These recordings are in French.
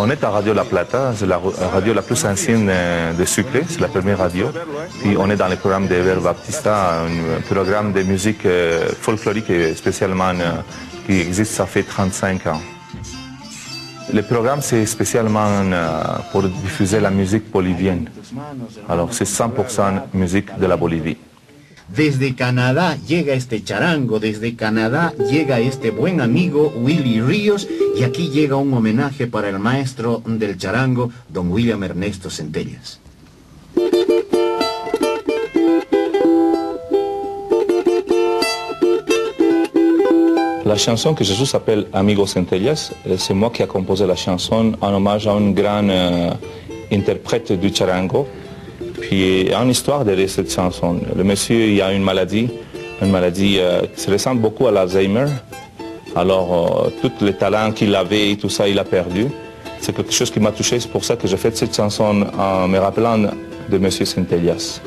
On est à Radio La Plata, c'est la radio la plus ancienne euh, de Sucre, c'est la première radio. Puis on est dans le programme de Ver Baptista, un programme de musique euh, folklorique spécialement euh, qui existe, ça fait 35 ans. Le programme, c'est spécialement pour diffuser la musique bolivienne. Alors c'est 100% musique de la Bolivie. Desde Canadá llega este charango, desde Canadá llega este buen amigo Willy Ríos y aquí llega un homenaje para el maestro del charango, don William Ernesto Centellas. La chanson que Jésus s'appelle Amigo Centellas, euh, c'est moi qui ai composé la chanson en hommage à un grand euh, interprète du charango, puis une histoire derrière cette chanson. Le monsieur, il a une maladie, une maladie euh, qui se ressemble beaucoup à l'Alzheimer. Alors, euh, tous les talents qu'il avait et tout ça, il a perdu. C'est quelque chose qui m'a touché. C'est pour ça que j'ai fait cette chanson en me rappelant de monsieur Saint-Elias.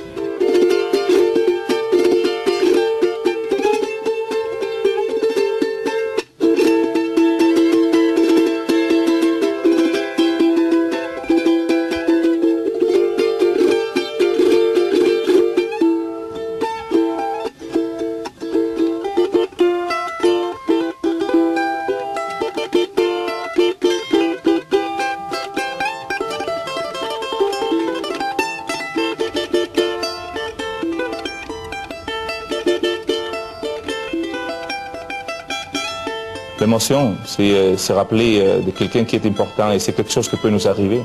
L'émotion, c'est euh, se rappeler euh, de quelqu'un qui est important et c'est quelque chose qui peut nous arriver.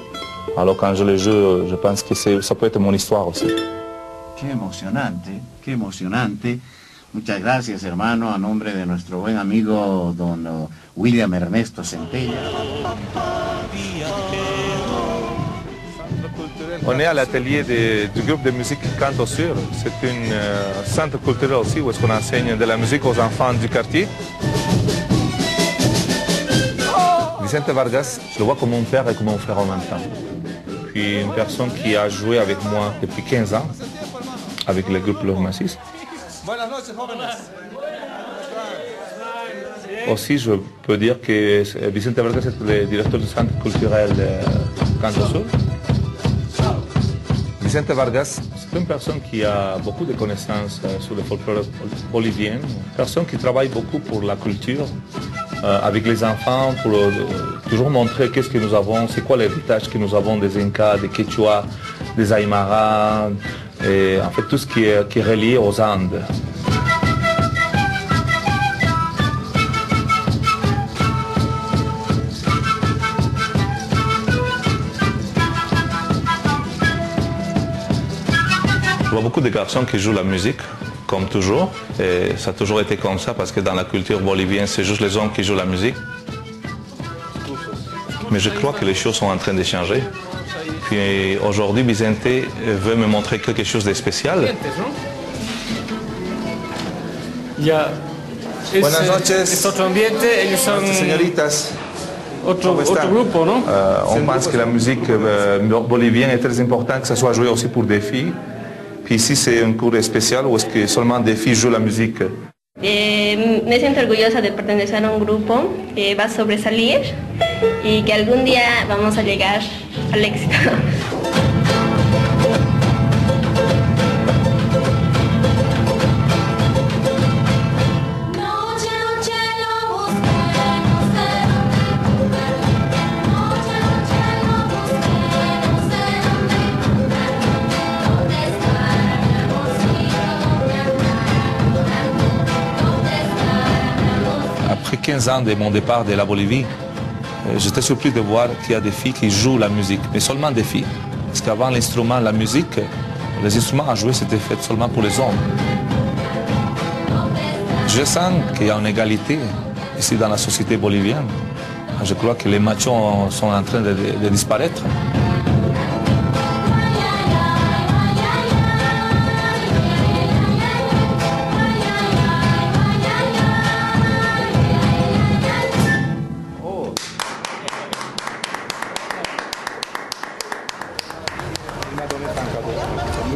Alors quand je le joue, je pense que ça peut être mon histoire aussi. Qué emocionante, qué emocionante. Muchas gracias, hermano, a nombre de nuestro buen amigo don uh, William Ernesto Centella. On est à l'atelier du groupe de musique Canto Sur. C'est un euh, centre culturel aussi où est-ce qu'on enseigne de la musique aux enfants du quartier. Vicente Vargas, je le vois comme mon père et comme mon frère en même temps. Puis une personne qui a joué avec moi depuis 15 ans, avec le groupe Los Massis. Aussi, je peux dire que Vicente Vargas est le directeur du centre culturel Canto Sur. Vicente Vargas, c'est une personne qui a beaucoup de connaissances euh, sur le folklore bolivien, une personne qui travaille beaucoup pour la culture, euh, avec les enfants pour euh, toujours montrer qu'est-ce que nous avons, c'est quoi l'héritage que nous avons des Incas, des Quechua, des Aymara, et en fait tout ce qui est, qui est relié aux Andes. Je vois beaucoup de garçons qui jouent la musique, comme toujours. Et ça a toujours été comme ça parce que dans la culture bolivienne, c'est juste les hommes qui jouent la musique. Mais je crois que les choses sont en train de changer. Puis aujourd'hui, Vicente veut me montrer quelque chose de spécial. Ya. Es, Buenas eh, noches. Es otro ambiente, ellos son Señoritas, otro, ¿cómo están? otro grupo, ¿no? Euh, on pense que la musique euh, bolivienne est très importante, que ça soit joué aussi pour des filles. Puis ici, c'est un cours spécial où est-ce que seulement des filles jouent la musique. Eh, me siento orgullosa de pertenecer a un grupo que va a sobresalir y que algún día vamos a llegar al éxito. 15 ans de mon départ de la Bolivie, euh, j'étais surpris de voir qu'il y a des filles qui jouent la musique, mais seulement des filles. Parce qu'avant l'instrument, la musique, les instruments à jouer, c'était fait seulement pour les hommes. Je sens qu'il y a une égalité ici dans la société bolivienne. Je crois que les machos sont en train de- disparaître.